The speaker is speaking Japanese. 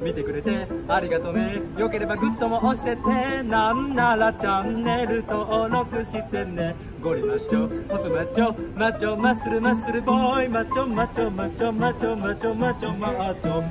見てくれてありがとね。よければグッドも押してて。なんならチャンネル登録してね。ゴリマッチョ細マッチョマッチョマッスルマッスルボーイマッチョマッチョマッチョマッチョマッチョマッチョマッチョ